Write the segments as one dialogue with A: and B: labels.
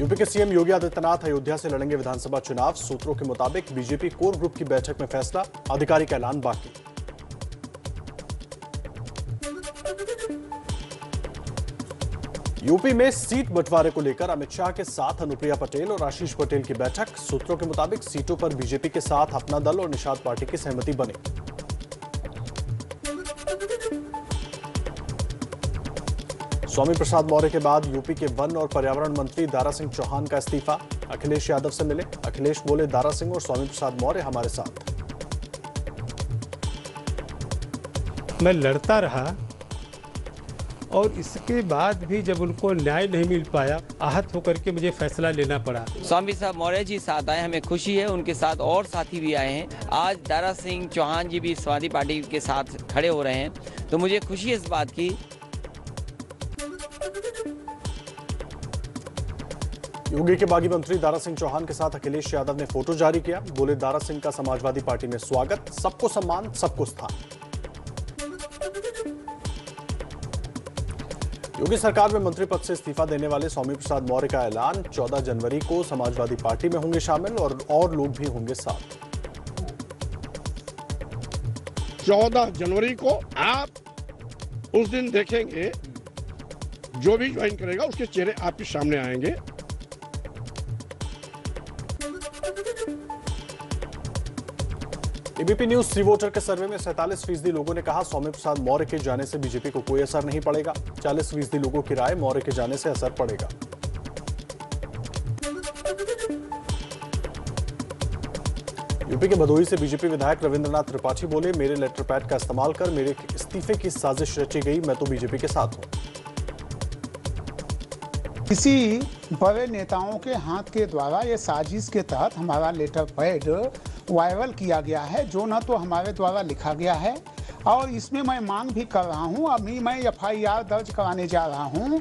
A: UP के CM Yogi Adityanath Ayodhya से लड़ेंगे विधानसभा चुनाव। सूत्रों के मुताबिक बीजेपी कोर ग्रुप की बैठक में फैसला, आधिकारिक ऐलान बाकी। यूपी में सीट बंटवारे को लेकर अमित शाह के साथ अनुप्रिया पटेल और आशीष पटेल की बैठक। सूत्रों के मुताबिक सीटों पर बीजेपी के साथ अपना दल और निषाद पार्टी की सहमति बनी। स्वामी प्रसाद मौर्य के बाद यूपी के वन और पर्यावरण मंत्री दारा सिंह चौहान का इस्तीफा। अखिलेश यादव से मिले। अखिलेश बोले दारा सिंह और स्वामी प्रसाद मौर्य हमारे साथ।
B: मैं लड़ता रहा और इसके बाद भी जब उनको न्याय नहीं मिल पाया आहत होकर के मुझे फैसला लेना पड़ा।
C: स्वामी साहब मौर्य जी साथ आए हमें खुशी है। उनके साथ और साथी भी आए हैं। आज दारा सिंह चौहान जी भी समाजवादी पार्टी के साथ खड़े हो रहे हैं। तो मुझे खुशी है इस बात की
A: योगी के बागी मंत्री दारा सिंह चौहान के साथ अखिलेश यादव ने फ़ोटो जारी किया। बोले, दारा सिंह का समाजवादी पार्टी में स्वागत, सबको सम्मान, सबको स्थान। योगी सरकार में मंत्री पद से इस्तीफा देने वाले स्वामी प्रसाद मौर्य का ऐलान 14 जनवरी को समाजवादी पार्टी में होंगे शामिल और और लोग भी होंगे साथ।
D: चौदह जनवरी को आप उस दिन देखेंगे, जो भी ज्वाइन करेगा, उसके चेहरे आपके सामने आएँगे।
A: एबीपी न्यूज़ सी वोटर के सर्वे में सैंतालीस फ़ीसदी लोगों ने कहा स्वामी प्रसाद मौर्य के जाने से बीजेपी को कोई असर नहीं पड़ेगा। चालीस फ़ीसदी लोगों की राय मौर्य के जाने से असर पड़ेगा। यूपी के भदोही से बीजेपी विधायक रविंद्रनाथ त्रिपाठी बोले, मेरे लेटर पैड का इस्तेमाल कर मेरे इस्तीफे की साजिश रची गई, मैं तो बीजेपी के साथ हूँ।
E: किसी बड़े नेताओं के हाथ के द्वारा ये साजिश के तहत हमारा लेटर पैड वायरल किया गया है, जो न तो हमारे द्वारा लिखा गया है। और इसमें मैं मांग भी कर रहा हूँ, अभी मैं एफआईआर दर्ज कराने जा रहा हूँ।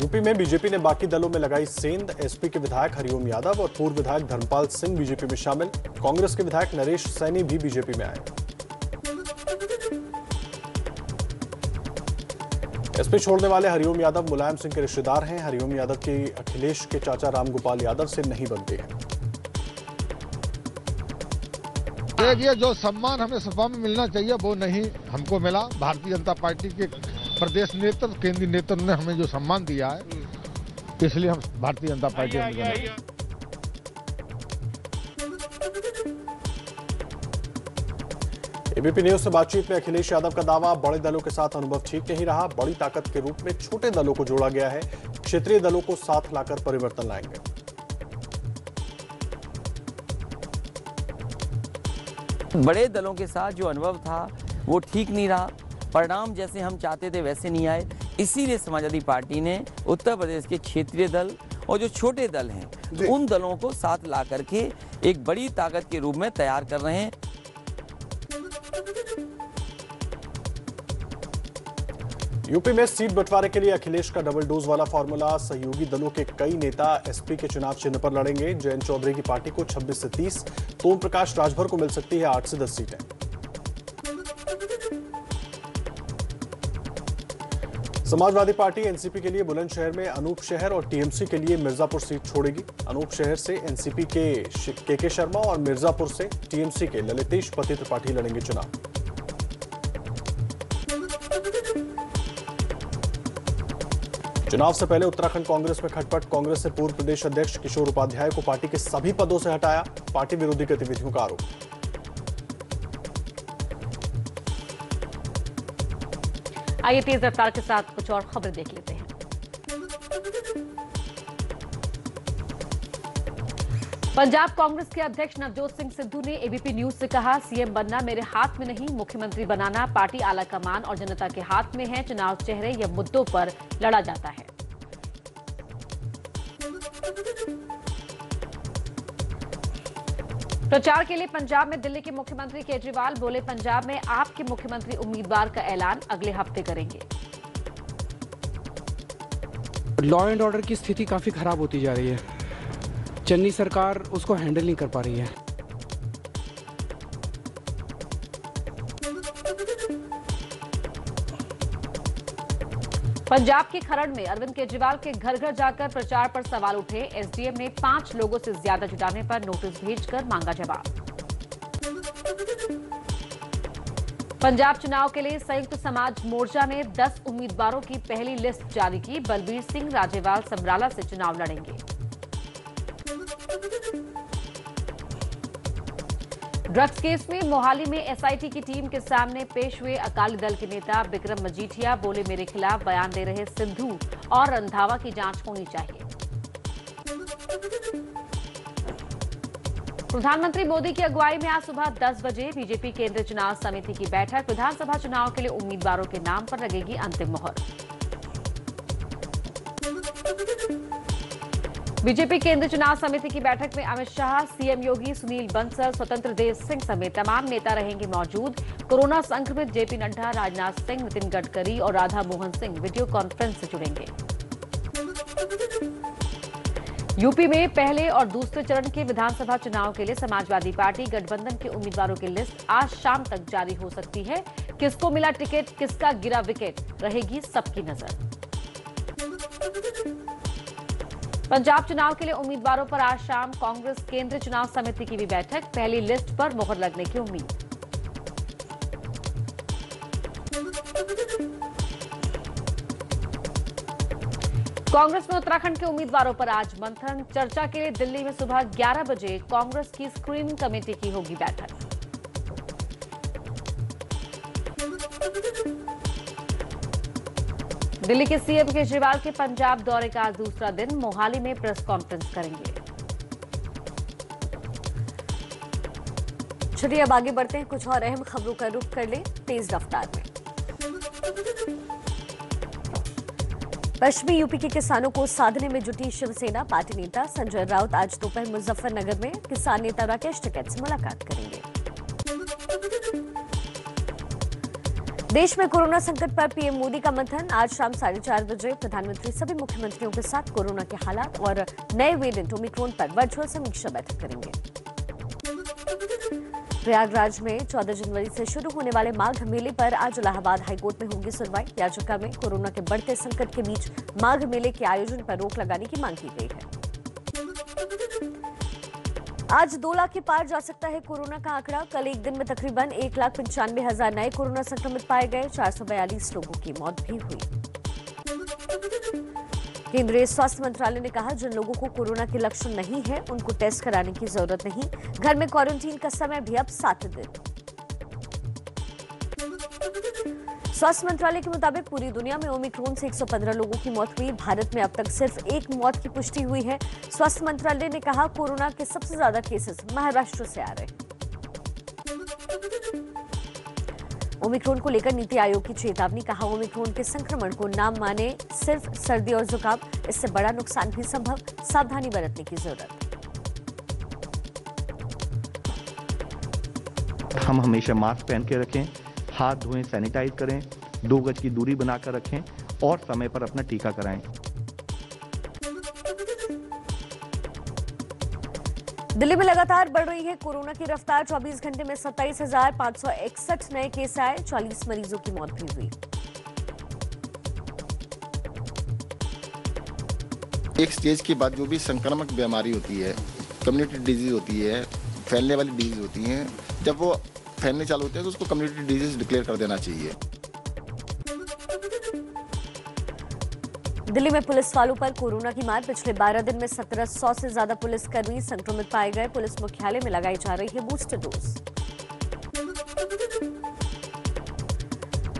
A: यूपी में बीजेपी ने बाकी दलों में लगाई सेंध, एसपी के विधायक हरिओम यादव और पूर्व विधायक धर्मपाल सिंह बीजेपी में शामिल। कांग्रेस के विधायक नरेश सैनी भी बीजेपी में आए। एसपी छोड़ने वाले हरिओम यादव मुलायम सिंह के रिश्तेदार हैं। हरिओम यादव की अखिलेश के चाचा रामगोपाल यादव से नहीं बनते हैं।
F: देखिए जो सम्मान हमें सपा में मिलना चाहिए वो नहीं हमको मिला। भारतीय जनता पार्टी के प्रदेश नेतृत्व केंद्रीय नेतृत्व ने हमें जो सम्मान दिया है इसलिए हम Bharatiya Janata party
A: ABP news से बातचीत में अखिलेश यादव का दावा बड़े दलों के साथ अनुभव ठीक नहीं रहा बड़ी ताकत के रूप में छोटे दलों को जोड़ा गया है। क्षेत्रीय दलों को साथ लाकर परिवर्तन लाएँगे।
C: बड़े दलों के साथ जो अनुभव था वो ठीक नहीं रहा। परिणाम जैसे हम चाहते थे वैसे नहीं आए। इसीलिए समाजवादी पार्टी ने उत्तर प्रदेश के क्षेत्रीय दल और जो छोटे दल हैं उन दलों को साथ ला करके एक बड़ी ताकत के रूप में तैयार कर रहे हैं।
A: यूपी में सीट बंटवारे के लिए अखिलेश का डबल डोज वाला फॉर्मूला। सहयोगी दलों के कई नेता एसपी के चुनाव चिन्ह पर लड़ेंगे। जयंत चौधरी की पार्टी को 26 से 30 तो ओम प्रकाश राजभर को मिल सकती है 8 से 10 सीटें। समाजवादी पार्टी एनसीपी के लिए बुलंदशहर में अनूप शहर और टीएमसी के लिए मिर्जापुर सीट छोड़ेगी। अनूप शहर से एनसीपी के के के शर्मा और मिर्जापुर से टीएमसी के ललितेश पति त्रिपाठी लड़ेंगे चुनाव। चुनाव से पहले उत्तराखंड कांग्रेस में खटपट। कांग्रेस से पूर्व प्रदेश अध्यक्ष किशोर उपाध्याय को पार्टी के सभी पदों से हटाया पार्टी विरोधी गतिविधियों का आरोप।
G: आइए तेज रफ्तार के साथ कुछ और खबर देख लेते हैं। पंजाब कांग्रेस के अध्यक्ष नवजोत सिंह सिद्धू ने एबीपी न्यूज़ से कहा सीएम बनना मेरे हाथ में नहीं, मुख्यमंत्री बनाना पार्टी आला कमान और जनता के हाथ में है। चुनाव चेहरे या मुद्दों पर लड़ा जाता है। प्रचार के लिए पंजाब में दिल्ली के मुख्यमंत्री केजरीवाल बोले, पंजाब में आपके मुख्यमंत्री उम्मीदवार का ऐलान अगले हफ़्ते करेंगे।
H: लॉ एंड ऑर्डर की स्थिति काफ़ी खराब होती जा रही है। चन्नी सरकार उसको हैंडल नहीं कर पा रही है।
G: पंजाब के खरड़ में अरविंद केजरीवाल के घर घर जाकर प्रचार पर सवाल उठे। एसडीएम ने पाँच लोगों से ज़्यादा जुटाने पर नोटिस भेजकर मांगा जवाब। पंजाब चुनाव के लिए संयुक्त समाज मोर्चा ने 10 उम्मीदवारों की पहली लिस्ट जारी की। बलबीर सिंह, राजेवाल, समराला से चुनाव लड़ेंगे। ड्रग्स केस में मोहाली में एसआईटी की टीम के सामने पेश हुए अकाली दल के नेता विक्रम मजीठिया बोले, मेरे खिलाफ बयान दे रहे सिंधु और रंधावा की जाँच होनी चाहिए। प्रधानमंत्री मोदी की अगुवाई में आज सुबह 10 बजे बीजेपी केंद्रीय चुनाव समिति की बैठक। विधानसभा चुनाव के लिए उम्मीदवारों के नाम पर लगेगी अंतिम मोहर। बीजेपी केंद्रीय चुनाव समिति की बैठक में अमित शाह, सीएम योगी सुनील बंसल, स्वतंत्र देव सिंह समेत तमाम नेता रहेंगे मौजूद। कोरोना संक्रमित जेपी नड्डा, राजनाथ सिंह, नितिन गडकरी और राधा मोहन सिंह वीडियो कॉन्फ्रेंस से जुड़ेंगे। यूपी में पहले और दूसरे चरण के विधानसभा चुनाव के लिए समाजवादी पार्टी गठबंधन के उम्मीदवारों की लिस्ट आज शाम तक जारी हो सकती है। किसको मिला टिकट, किसका गिरा विकेट, रहेगी सबकी नज़र। पंजाब चुनाव के लिए उम्मीदवारों पर आज शाम कांग्रेस केंद्रीय चुनाव समिति की भी बैठक। पहली लिस्ट पर मोहर लगने की उम्मीद। कांग्रेस में उत्तराखंड के उम्मीदवारों पर आज मंथन। चर्चा के लिए दिल्ली में सुबह 11 बजे कांग्रेस की स्क्रीनिंग कमेटी की होगी बैठक। दिल्ली के सीएम केजरीवाल के पंजाब दौरे का आज दूसरा दिन। मोहाली में प्रेस कॉन्फ्रेंस करेंगे।
I: चलिए अब आगे बढ़ते हैं। कुछ और अहम खबरों का रुख कर लें तेज रफ्तार में। पश्चिमी यूपी के किसानों को साधने में जुटी शिवसेना, पार्टी नेता संजय राउत आज दोपहर मुजफ्फरनगर में किसान नेता राकेश टिकैत से मुलाकात करेंगे। देश में कोरोना संकट पर पीएम मोदी का मंथन। आज शाम साढ़े चार बजे प्रधानमंत्री सभी मुख्यमंत्रियों के साथ कोरोना के हालात और नए वेरिएंट ओमिक्रोन पर वर्चुअल समीक्षा बैठक करेंगे। प्रयागराज में 14 जनवरी से शुरू होने वाले माघ मेले पर आज इलाहाबाद हाईकोर्ट में होगी सुनवाई। याचिका में कोरोना के बढ़ते संकट के बीच माघ मेले के आयोजन पर रोक लगाने की मांग की गई है। आज दो लाख के पार जा सकता है कोरोना का आंकड़ा। कल एक दिन में तकरीबन एक लाख पंचानवे हज़ार नए कोरोना संक्रमित पाए गए। चार सौ बयालीस लोगों की मौत भी हुई। केंद्रीय स्वास्थ्य मंत्रालय ने कहा, जिन लोगों को कोरोना के लक्षण नहीं है, उनको टेस्ट कराने की ज़रूरत नहीं। घर में क्वारंटीन का समय भी अब सात दिन। स्वास्थ्य मंत्रालय के मुताबिक पूरी दुनिया में ओमिक्रोन से 115 लोगों की मौत हुई। भारत में अब तक सिर्फ़ एक मौत की पुष्टि हुई है। स्वास्थ्य मंत्रालय ने कहा, कोरोना के सबसे ज़्यादा केसेस महाराष्ट्र से आ रहे हैं। ओमिक्रॉन को लेकर नीति आयोग की चेतावनी, कहा, ओमिक्रोन के संक्रमण को नाम माने सिर्फ़ सर्दी और जुकाम। इससे बड़ा नुकसान भी संभव, सावधानी बरतने की ज़रूरत।
J: हम हमेशा मास्क पहन के रखें। हाथ धोएँ सैनिटाइज करें दो गज की दूरी बनाकर रखें और समय पर अपना टीका कराएँ।
I: दिल्ली में लगातार बढ़ रही है कोरोना की रफ्तार। 24 घंटे में सत्ताईस हज़ार पाँच सौ इकसठ नए केस आए 40 मरीजों की मौत भी हुई।
K: एक स्टेज के बाद जो भी संक्रामक बीमारी होती है कम्युनिटी डिज़ीज़ होती है फैलने वाली डिज़ीज़ होती हैं जब वो फैलने चालू होते हैं तो उसको कम्युनिटी डिज़ीज़ डिक्लेयर कर देना चाहिए।
I: दिल्ली में पुलिस वालों पर कोरोना की मार, पिछले 12 दिन में 1700 से ज़्यादा पुलिसकर्मी संक्रमित पाए गए। पुलिस मुख्यालय में लगाई जा रही है बूस्टर डोज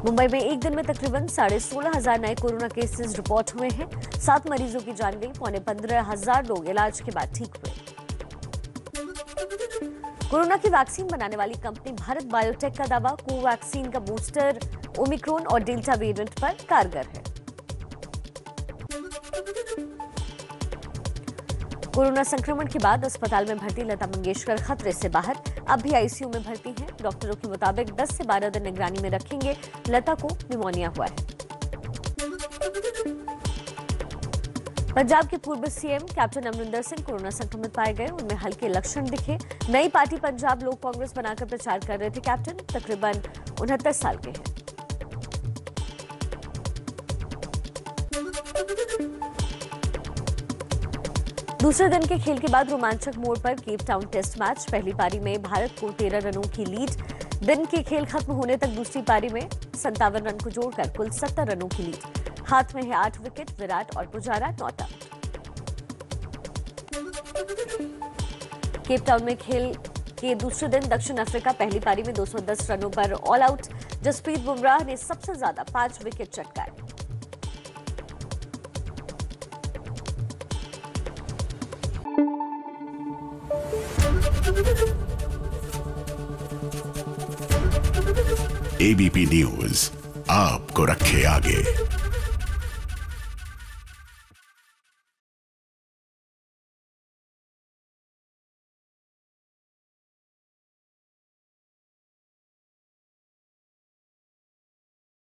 I: मुंबई में एक दिन में तकरीबन साढ़े सोलह हज़ार नए कोरोना केसेस रिपोर्ट हुए हैं। सात मरीजों की जान गई, पौने पंद्रह हज़ार लोग इलाज के बाद ठीक हुए। कोरोना की वैक्सीन बनाने वाली कंपनी भारत बायोटेक का दावा, कोवैक्सीन का बूस्टर ओमिक्रोन और डेल्टा वेरिएंट पर कारगर है। कोरोना संक्रमण के बाद अस्पताल में भर्ती लता मंगेशकर खतरे से बाहर। अब भी आईसीयू में भर्ती हैं। डॉक्टरों के मुताबिक 10 से 12 दिन निगरानी में रखेंगे। लता को निमोनिया हुआ है। पंजाब के पूर्व CM captain Amarinder Singh corona संक्रमित पाए गए। उनमें हल्के लक्षण दिखे। नई पार्टी पंजाब लोक कांग्रेस बनाकर प्रचार कर रहे थे कैप्टन। तकरीबन उनहत्तर साल के हैं। दूसरे दिन के खेल के बाद रोमांचक मोड़ पर केप टाउन टेस्ट मैच। पहली पारी में भारत को तेरह रनों की लीड। दिन के खेल खत्म होने तक दूसरी पारी में संतावन रन को जोड़कर कुल सत्तर रनों की लीड। हाथ में है आठ विकेट विराट और Pujara not out Cape Town में खेल के दूसरे दिन दक्षिण अफ्रीका पहली पारी में 210 रनों पर ऑल आउट जसप्रीत बुमराह ने सबसे ज़्यादा पाँच विकेट चटकाए।
L: एबीपी न्यूज़ आपको रखे आगे।